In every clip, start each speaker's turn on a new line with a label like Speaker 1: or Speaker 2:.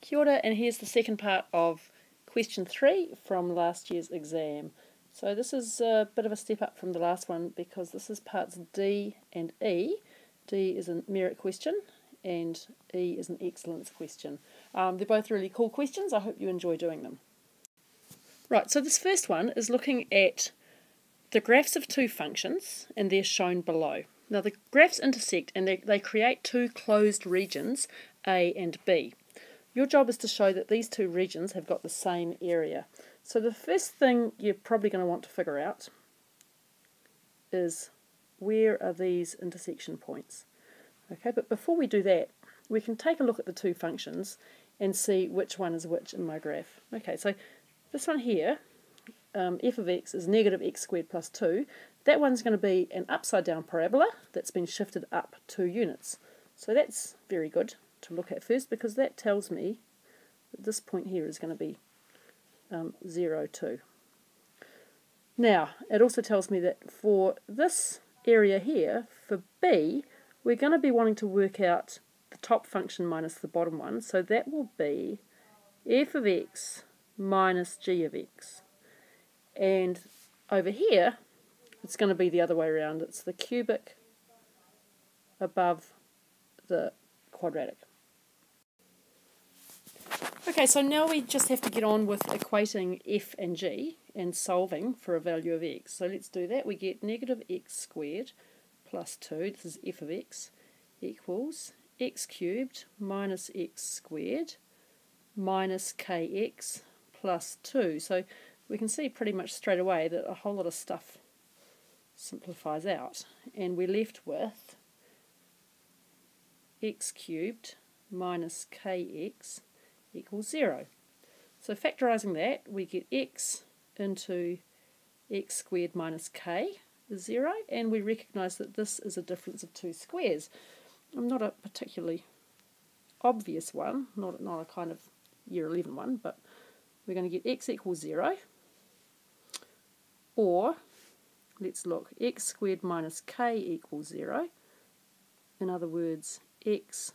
Speaker 1: Kia ora, and here's the second part of question three from last year's exam. So this is a bit of a step up from the last one because this is parts D and E. D is a merit question and E is an excellence question. Um, they're both really cool questions. I hope you enjoy doing them. Right, so this first one is looking at the graphs of two functions and they're shown below. Now the graphs intersect and they, they create two closed regions, A and B. Your job is to show that these two regions have got the same area. So the first thing you're probably going to want to figure out is where are these intersection points. Okay, but before we do that, we can take a look at the two functions and see which one is which in my graph. Okay, so this one here, um, f of x is negative x squared plus 2. That one's going to be an upside down parabola that's been shifted up two units. So that's very good to look at first because that tells me that this point here is going to be um, 0, 2. Now, it also tells me that for this area here, for b, we're going to be wanting to work out the top function minus the bottom one, so that will be f of x minus g of x. And over here, it's going to be the other way around. It's the cubic above the quadratic. Okay, so now we just have to get on with equating f and g and solving for a value of x. So let's do that. We get negative x squared plus 2, this is f of x, equals x cubed minus x squared minus kx plus 2. So we can see pretty much straight away that a whole lot of stuff simplifies out. And we're left with x cubed minus kx equals 0. So factorising that, we get x into x squared minus k is 0, and we recognise that this is a difference of two squares. I'm not a particularly obvious one, not, not a kind of year 11 one, but we're going to get x equals 0, or let's look, x squared minus k equals 0. In other words, x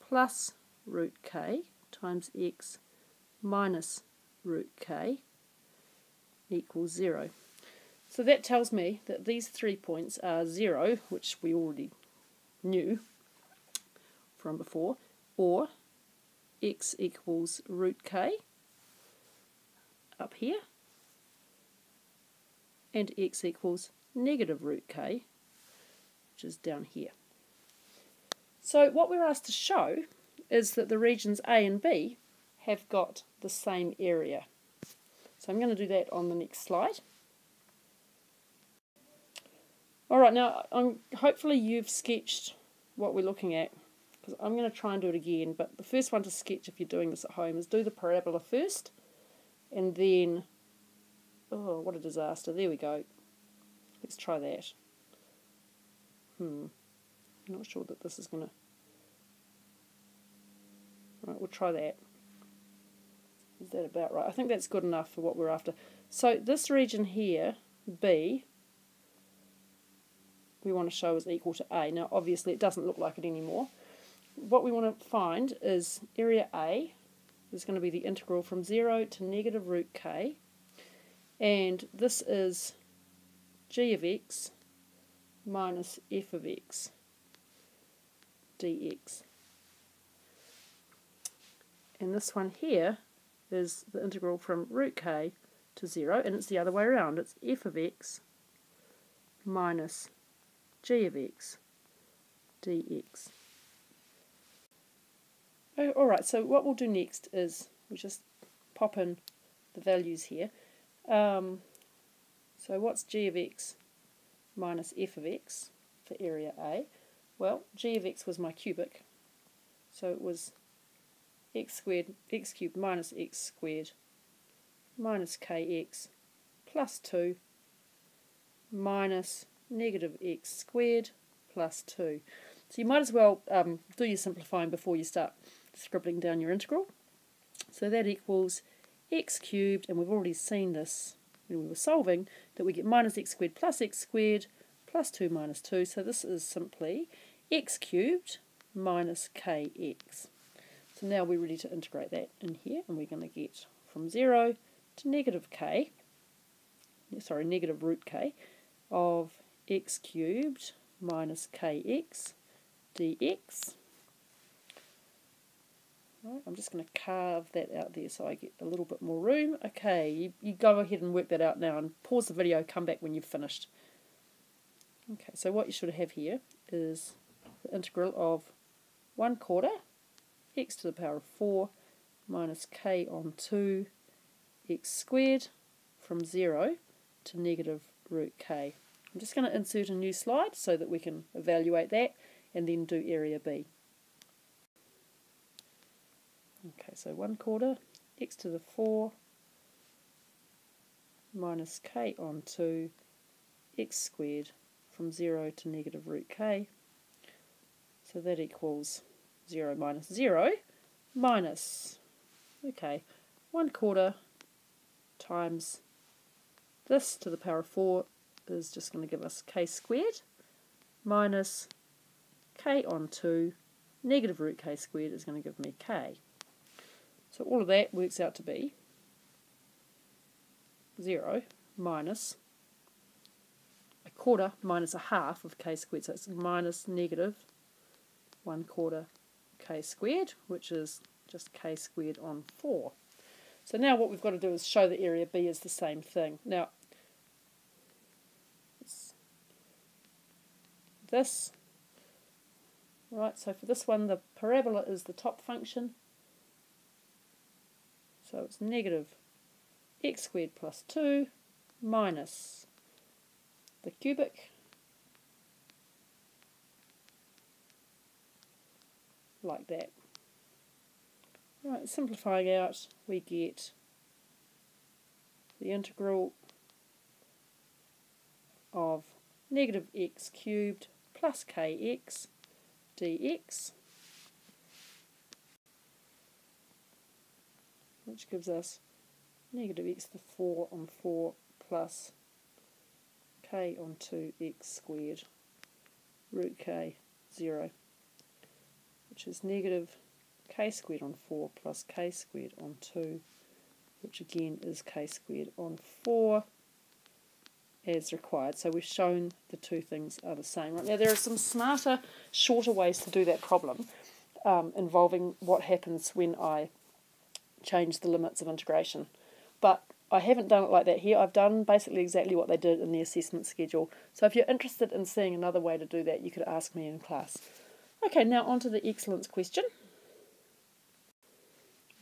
Speaker 1: plus root k times x minus root k equals 0. So that tells me that these three points are 0, which we already knew from before, or x equals root k up here, and x equals negative root k, which is down here. So what we're asked to show is that the regions A and B have got the same area. So I'm going to do that on the next slide. Alright, now I'm, hopefully you've sketched what we're looking at because I'm going to try and do it again, but the first one to sketch if you're doing this at home is do the parabola first and then, oh what a disaster, there we go. Let's try that. Hmm, I'm not sure that this is going to Right, we'll try that. Is that about right? I think that's good enough for what we're after. So this region here, B, we want to show is equal to A. Now obviously it doesn't look like it anymore. What we want to find is area A is going to be the integral from 0 to negative root k and this is g of x minus f of x dx and this one here is the integral from root k to 0, and it's the other way around. It's f of x minus g of x dx. Oh, Alright, so what we'll do next is we'll just pop in the values here. Um, so what's g of x minus f of x for area A? Well, g of x was my cubic, so it was x squared, x cubed minus x squared minus kx plus 2 minus negative x squared plus 2. So you might as well um, do your simplifying before you start scribbling down your integral. So that equals x cubed, and we've already seen this when we were solving, that we get minus x squared plus x squared plus 2 minus 2. So this is simply x cubed minus kx. So now we're ready to integrate that in here, and we're going to get from 0 to negative k, sorry, negative root k, of x cubed minus kx dx. Right, I'm just going to carve that out there so I get a little bit more room. Okay, you, you go ahead and work that out now and pause the video, come back when you've finished. Okay, so what you should have here is the integral of 1 quarter x to the power of 4 minus k on 2 x squared from 0 to negative root k. I'm just going to insert a new slide so that we can evaluate that and then do area B. Okay, so 1 quarter x to the 4 minus k on 2 x squared from 0 to negative root k. So that equals 0 minus 0 minus, okay, 1 quarter times this to the power of 4 is just going to give us k squared minus k on 2 negative root k squared is going to give me k. So all of that works out to be 0 minus a quarter minus a half of k squared. So it's minus negative 1 quarter k squared, which is just k squared on 4. So now what we've got to do is show the area B is the same thing. Now, this, right, so for this one the parabola is the top function, so it's negative x squared plus 2 minus the cubic like that. Right, simplifying out, we get the integral of negative x cubed plus kx dx, which gives us negative x to the 4 on 4 plus k on 2x squared root k 0 which is negative k squared on 4 plus k squared on 2, which again is k squared on 4 as required. So we've shown the two things are the same. Right now there are some smarter, shorter ways to do that problem um, involving what happens when I change the limits of integration. But I haven't done it like that here. I've done basically exactly what they did in the assessment schedule. So if you're interested in seeing another way to do that, you could ask me in class. Okay, now on to the excellence question.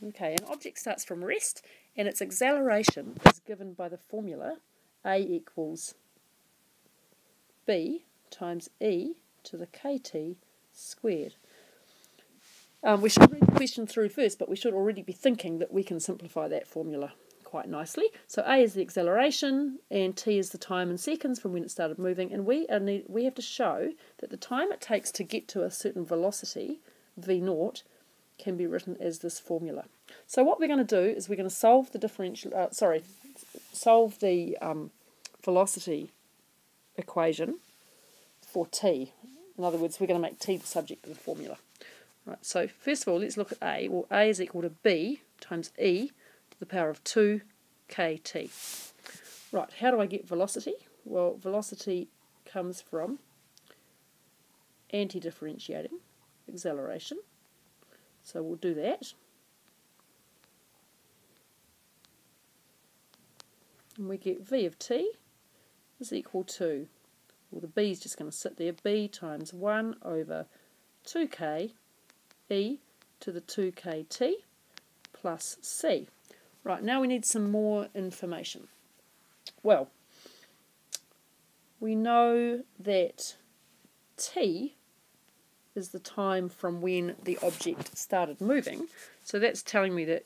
Speaker 1: Okay, an object starts from rest and its acceleration is given by the formula A equals B times E to the kt squared. Um, we should read the question through first, but we should already be thinking that we can simplify that formula quite nicely. So A is the acceleration and T is the time in seconds from when it started moving and we, need, we have to show that the time it takes to get to a certain velocity, V naught, can be written as this formula. So what we're going to do is we're going to solve the differential, uh, sorry, solve the um, velocity equation for T. In other words, we're going to make T the subject of the formula. Right, so first of all, let's look at A. Well, A is equal to B times E the power of 2 kt. Right, how do I get velocity? Well, velocity comes from anti-differentiating acceleration. So we'll do that. And we get v of t is equal to, well the b is just going to sit there, b times 1 over 2k e to the 2kt plus c. Right, now we need some more information. Well, we know that t is the time from when the object started moving. So that's telling me that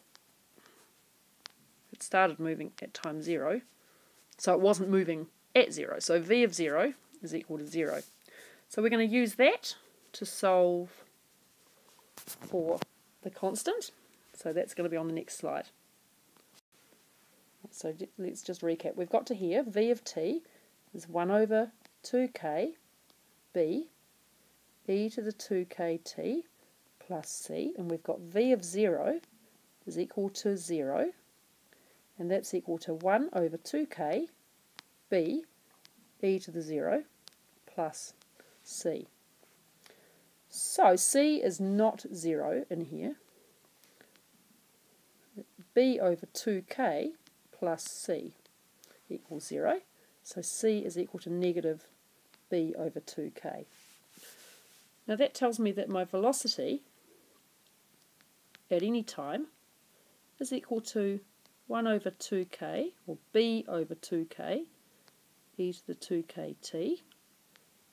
Speaker 1: it started moving at time 0. So it wasn't moving at 0. So v of 0 is equal to 0. So we're going to use that to solve for the constant. So that's going to be on the next slide. So let's just recap. We've got to here, v of t is 1 over 2k b e to the 2kt plus c, and we've got v of 0 is equal to 0, and that's equal to 1 over 2k b e to the 0 plus c. So c is not 0 in here. b over 2k plus c equals 0. So c is equal to negative b over 2k. Now that tells me that my velocity at any time is equal to 1 over 2k, or b over 2k, e to the 2kt,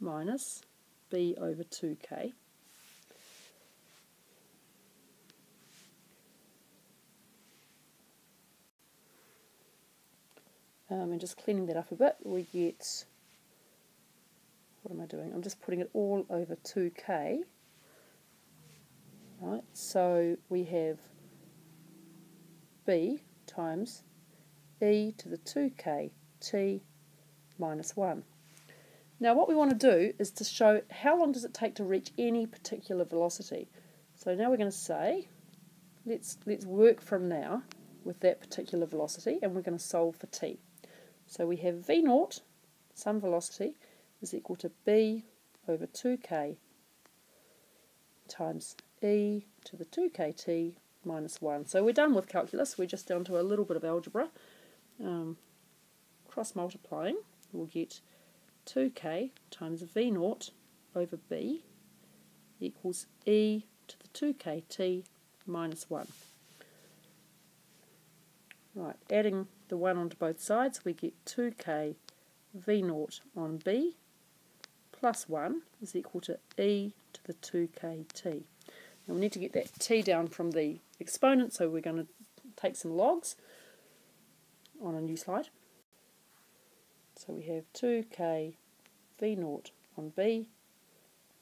Speaker 1: minus b over 2k. Um, and just cleaning that up a bit, we get, what am I doing? I'm just putting it all over 2k. Right, so we have b times e to the 2k t minus 1. Now what we want to do is to show how long does it take to reach any particular velocity. So now we're going to say, let's, let's work from now with that particular velocity and we're going to solve for t. So we have v naught, some velocity, is equal to b over 2k times e to the 2kt minus 1. So we're done with calculus, we're just down to a little bit of algebra. Um, cross multiplying, we'll get 2k times v naught over b equals e to the 2kt minus 1. Right, adding the 1 onto both sides, we get 2k v naught on b plus 1 is equal to e to the 2kt. Now we need to get that t down from the exponent, so we're going to take some logs on a new slide. So we have 2k v naught on b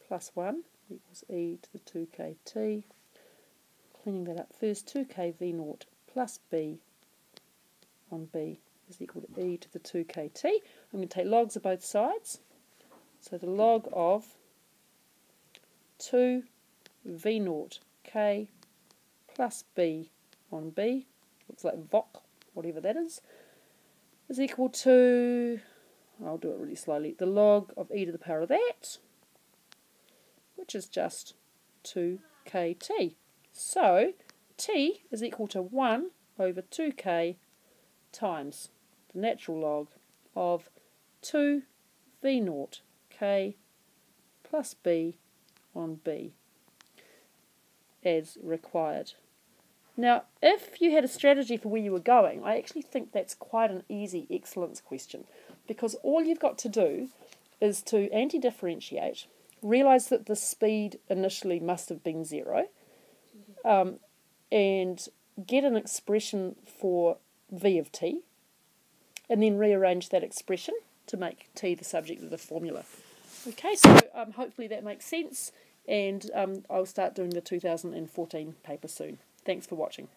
Speaker 1: plus 1 equals e to the 2kt. Cleaning that up first, 2k v naught plus b on b is equal to e to the 2kt. I'm going to take logs of both sides. So the log of 2 v naught k plus b on b, looks like VOC, whatever that is, is equal to, I'll do it really slowly, the log of e to the power of that, which is just 2kt. So, t is equal to 1 over 2k times the natural log of 2 v naught k plus b on b as required. Now, if you had a strategy for where you were going, I actually think that's quite an easy excellence question because all you've got to do is to anti-differentiate, realise that the speed initially must have been zero, um, and get an expression for v of t, and then rearrange that expression to make t the subject of the formula. Okay, so um, hopefully that makes sense, and um, I'll start doing the 2014 paper soon. Thanks for watching.